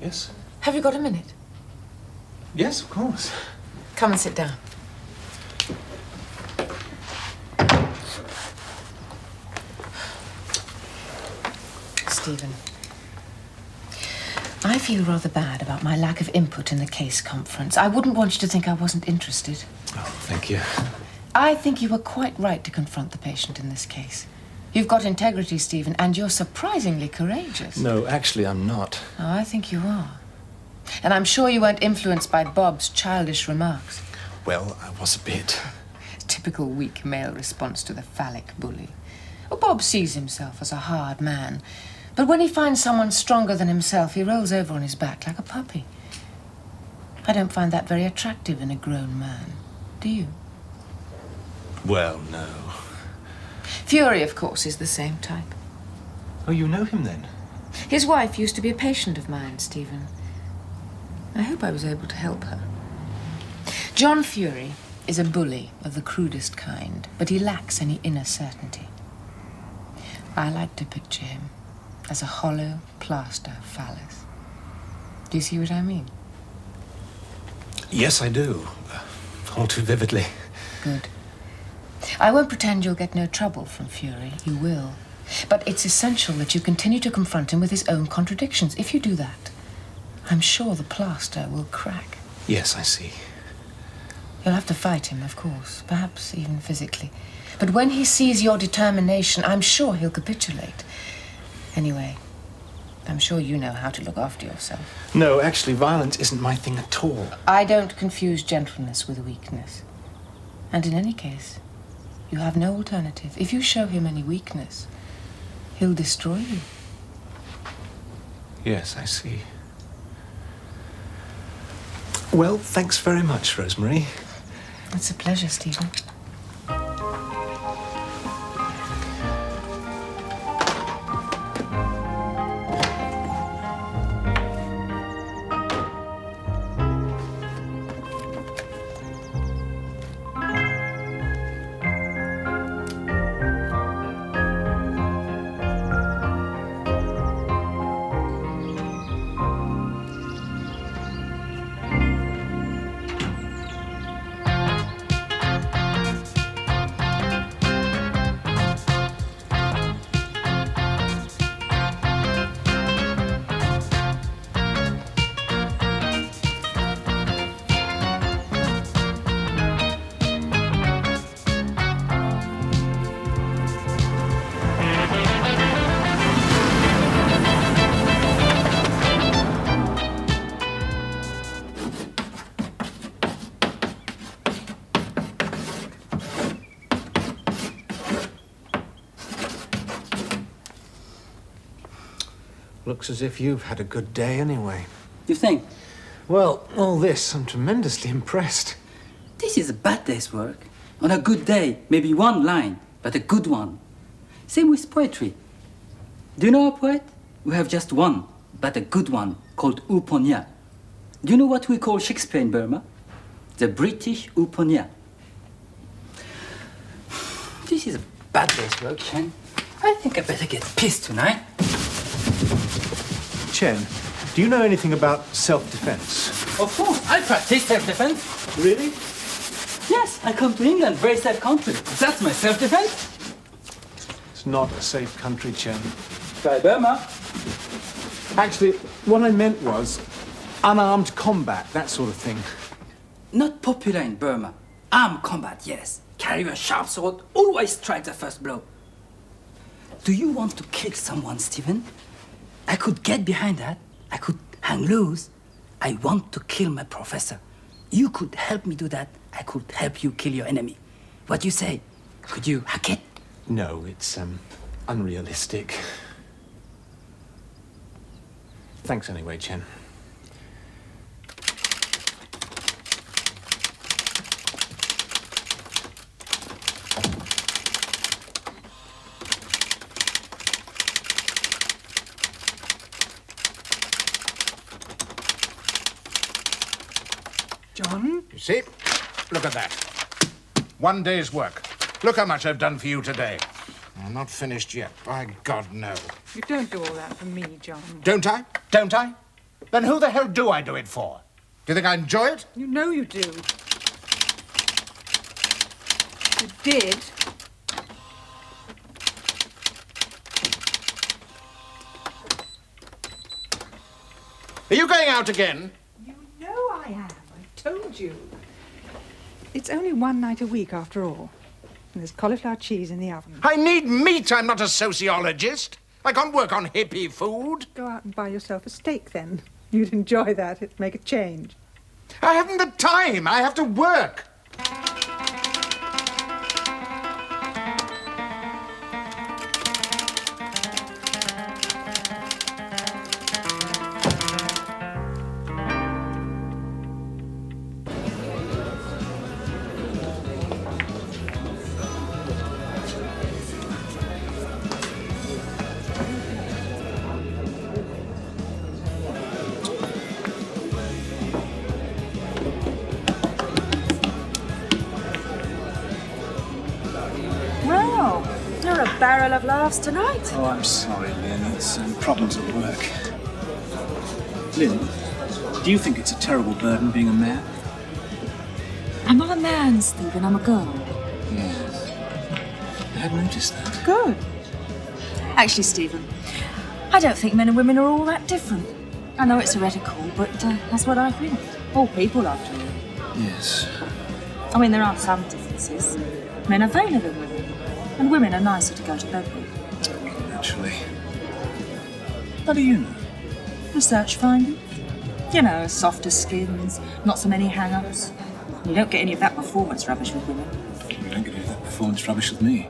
Yes? Have you got a minute? Yes, of course. Come and sit down. Stephen, I feel rather bad about my lack of input in the case conference. I wouldn't want you to think I wasn't interested. Oh, thank you. I think you were quite right to confront the patient in this case. You've got integrity, Stephen, and you're surprisingly courageous. No, actually, I'm not. Oh, I think you are. And I'm sure you weren't influenced by Bob's childish remarks. Well, I was a bit. Typical weak male response to the phallic bully. Well, Bob sees himself as a hard man, but when he finds someone stronger than himself, he rolls over on his back like a puppy. I don't find that very attractive in a grown man. Do you? Well, no. Fury, of course, is the same type. Oh, you know him then? His wife used to be a patient of mine, Stephen. I hope I was able to help her. John Fury is a bully of the crudest kind, but he lacks any inner certainty. I like to picture him as a hollow plaster phallus. Do you see what I mean? Yes, I do. All too vividly. Good. I won't pretend you'll get no trouble from Fury. You will. But it's essential that you continue to confront him with his own contradictions. If you do that, I'm sure the plaster will crack. Yes, I see. You'll have to fight him, of course, perhaps even physically. But when he sees your determination, I'm sure he'll capitulate. Anyway, I'm sure you know how to look after yourself. No, actually, violence isn't my thing at all. I don't confuse gentleness with weakness. And in any case, you have no alternative. If you show him any weakness, he'll destroy you. Yes, I see. Well, thanks very much, Rosemary. It's a pleasure, Stephen. Looks as if you've had a good day anyway. You think? Well, all this, I'm tremendously impressed. This is a bad day's work. On a good day, maybe one line, but a good one. Same with poetry. Do you know a poet? We have just one, but a good one, called U Ponnya. Do you know what we call Shakespeare in Burma? The British U Ponnya. This is a bad day's work, Chen. I think I better get pissed tonight. Chen, do you know anything about self-defense? Of course, I practice self-defense. Really? Yes, I come to England, very safe country. That's my self-defense. It's not a safe country, Chen. Try Burma. Actually, what I meant was unarmed combat, that sort of thing. Not popular in Burma. Armed combat, yes. Carry a sharp sword, always strike the first blow. Do you want to kill someone, Stephen? I could get behind that. I could hang loose. I want to kill my professor. You could help me do that. I could help you kill your enemy. What do you say? Could you hack it? No, it's um, unrealistic. Thanks anyway, Chen. You see? Look at that. One day's work. Look how much I've done for you today. I'm not finished yet. By God, no. You don't do all that for me, John. Don't I? Don't I? then who the hell do I do it for? Do you think I enjoy it? You know you do. You did. Are you going out again? You know I am. I told you. It's only one night a week after all. And there's cauliflower cheese in the oven. I need meat. I'm not a sociologist. I can't work on hippie food. Go out and buy yourself a steak then. You'd enjoy that. It'd make a change. I haven't the time. I have to work. A of laughs tonight. Oh, I'm sorry, Lyn. It's um, problems at work. Lyn, do you think it's a terrible burden being a man? I'm not a man, Stephen. I'm a girl. Yes. I had noticed that. Good. Actually, Stephen, I don't think men and women are all that different. I know it's heretical, but uh, that's what I think. All people, after all. Yes. I mean, there are some differences. Men are vainer than women, and women are nicer to go to bed with. Naturally. How do you know? Research findings. You know, softer skins, not so many hang-ups. You don't get any of that performance rubbish with women. You don't get any of that performance rubbish with me.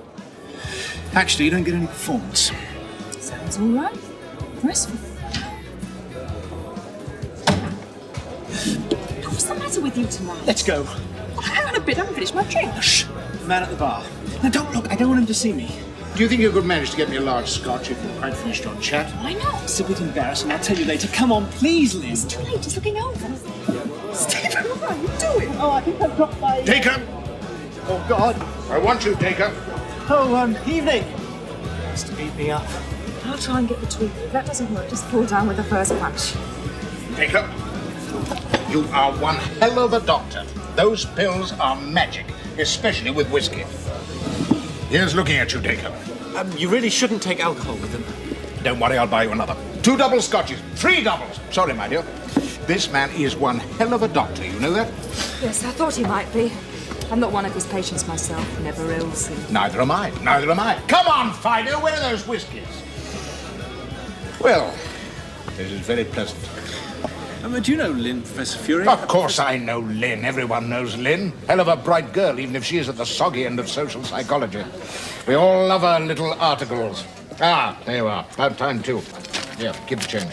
Actually, you don't get any performance. Sounds all right. Restful. What's the matter with you tonight? Let's go. Oh, hang on a bit, I haven't finished my drink. Shh. The man at the bar. Now, don't look. I don't want him to see me. Do you think you could manage to get me a large scotch if you've quite finished your chat? Why not? It's a bit embarrassing. I'll tell you later. Come on, please, Liz. It's too late, he's looking over. Stephen, what are you doing? Oh, I think I've dropped my... Daker! Oh, God. I want you, Daker. Oh, um, evening. Must to beat me up. I'll try and get between you. If that doesn't work, just fall down with the first punch. Daker, you are one hell of a doctor. Those pills are magic, especially with whiskey. Here's looking at you, Daker. Um, you really shouldn't take alcohol with them. Don't worry, I'll buy you another. Two double scotches. Three doubles. Sorry, my dear. This man is one hell of a doctor, you know that? Yes, I thought he might be. I'm not one of his patients myself. Never ill sick. Neither am I. Neither am I. Come on, Fido, where are those whiskies? Well, this is very pleasant. Um, do you know Lyn, Professor Fury? Of course I know Lyn. Everyone knows Lyn. Hell of a bright girl, even if she is at the soggy end of social psychology. We all love her little articles. Ah, there you are. About time, too. Here, keep the change.